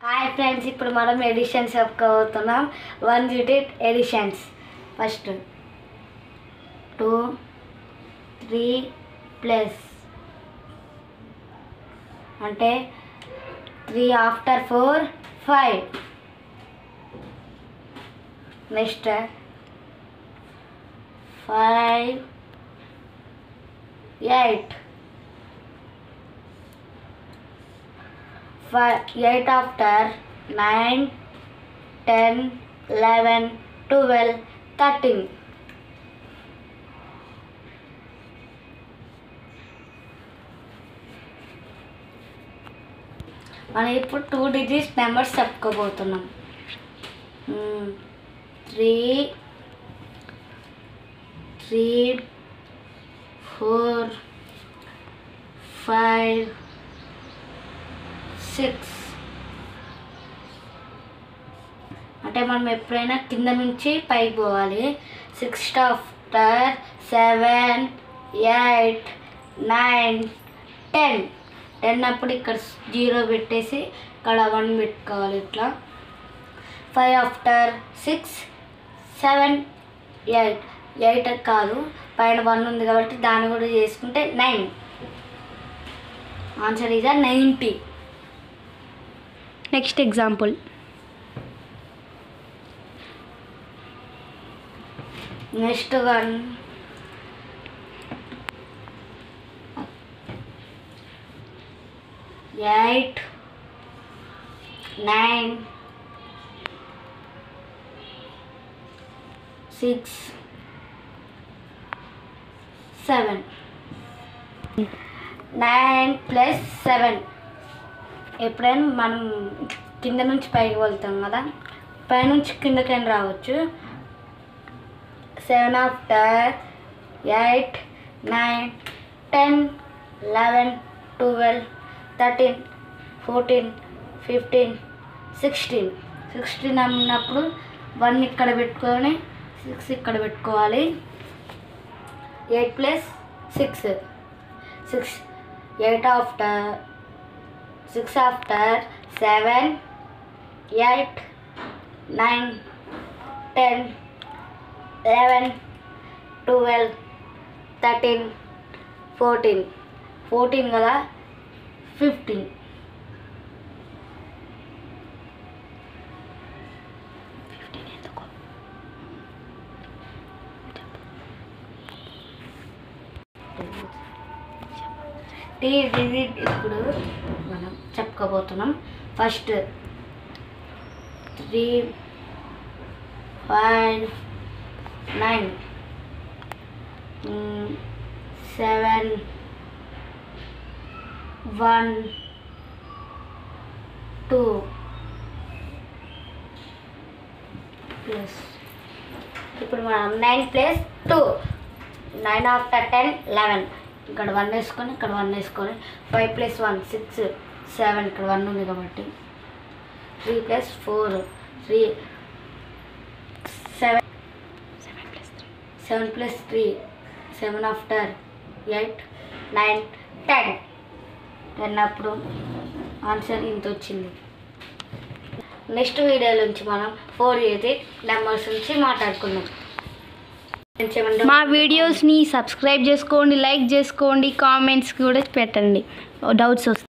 Hi friends ఇప్పుడు మనం additions చెప్పుకోబోతున్నాం. One digit additions first two three plus అంటే three after four five next five eight five eight after nine ten eleven twelve thirteen. మనం ఇప్పుడు two digits numbers చెప్పుకోబోతున్నాం. Three three four five six. అంటే మనం ఎప్పుడైనా కింద నుంచి పైకి పోవాలి. Six after seven eight nine ten. Ten అప్పుడు ఇక్కడ జీరో పెట్టేసి ఇక్కడ వన్ పెట్టుకోవాలి ఇట్లా. Five after six seven eight. Eight కాదు పైన వన్ ఉంది కాబట్టి దాన్ని కూడా చేసుకుంటే nine. Answer is ninety. Next example. Next one. 7 nine, six, seven. Nine plus seven. ఎప్పుడైనా మనం కింద నుంచి పైకి వెళ్తాం కదా పైనుంచి కిందకైనా రావచ్చు? Seven after eight nine ten eleven twelve thirteen fourteen fifteen sixteen. Sixteen అన్నప్పుడు వన్ ఇక్కడ పెట్టుకొని సిక్స్ ఇక్కడ పెట్టుకోవాలి. Eight plus six. Six eight after 6 after 7, 8, 9, 10, 11, 12, 13, 14. 14 गला 15. Thank you. Hmm. టీ విజిట్ ఇప్పుడు మనం చెప్పుకోబోతున్నాం. First three five nine. Seven one two plus. ఇప్పుడు మనం nine plus two. Nine after ten eleven. ఇక్కడ వన్ వేసుకొని ఇక్కడ వన్ వేసుకొని five plus one six seven ఇక్కడ వన్ ఉంది కాబట్టి three plus four three seven seven plus three seven after eight nine ten ten అప్పుడు ఆన్సర్ ఇంత వచ్చింది. నెక్స్ట్ వీడియో నుంచి మనం ఫోర్ ఎయిటీ నెంబర్స్ నుంచి మాట్లాడుకుందాం. మా వీడియోస్ని సబ్స్క్రైబ్ చేసుకోండి లైక్ చేసుకోండి కామెంట్స్ కూడా పెట్టండి. డౌట్స్ వస్తాయి.